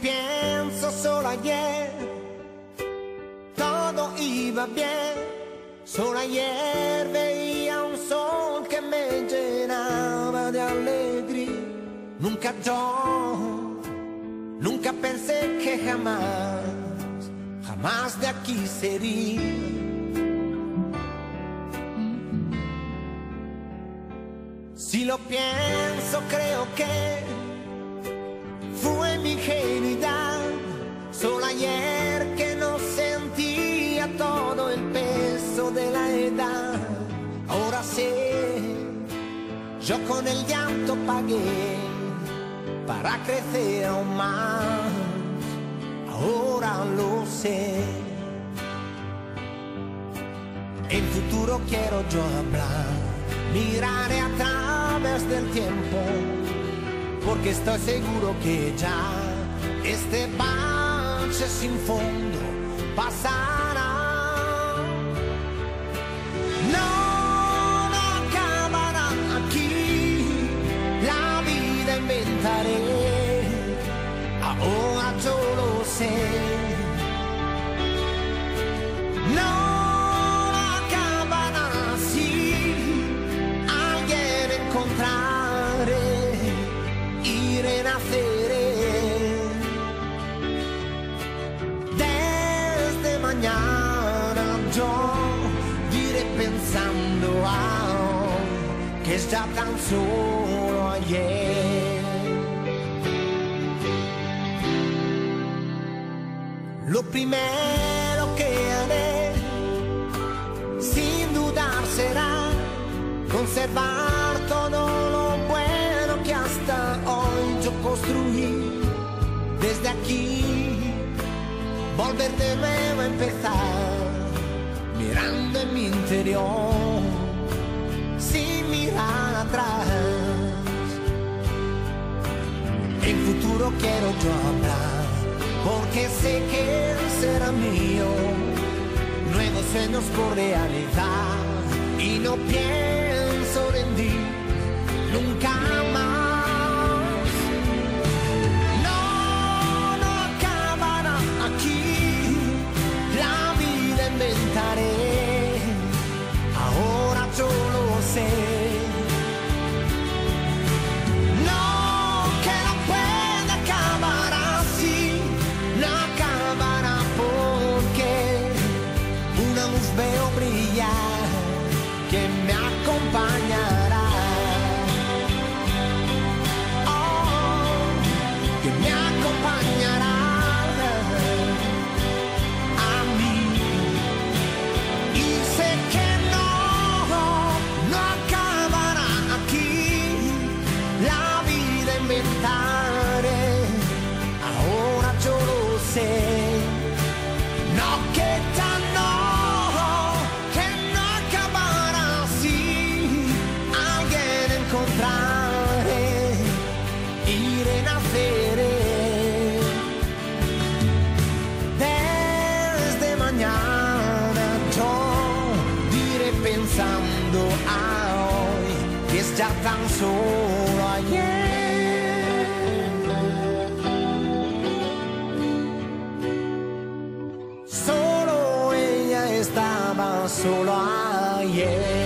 pienso solo ayer, todo iba bien. Solo ayer veía un sol que me llenaba de alegría. Nunca yo, nunca pensé que jamás, jamás de aquí sería. Si lo pienso, creo que mi ingenuidad. Solo ayer que no sentía todo el peso de la edad. Ahora sé, yo con el llanto pagué para crecer aún más. Ahora lo sé. En futuro quiero yo hablar, miraré a través del tiempo porque estoy seguro que ya este bache sin fondo pasará. No, no acabará aquí, la vida inventaré, ahora yo lo sé. Yo iré pensando aún que es ya tan solo ayer. Lo primero que haré, sin dudar, será conservar todo lo bueno que hasta hoy yo construí. Desde aquí, volver de nuevo a empezar, interior, sin atrás. En futuro quiero yo hablar, porque sé que será mío. Nuevos sueños por realidad y no pienso rendir nunca que me acompañará. Oh, que me acompañará a mí. Y sé que no, no acabará aquí. La vida inventaré, ahora yo lo sé. Pensando a hoy que es ya tan solo ayer. Solo ella estaba solo ayer.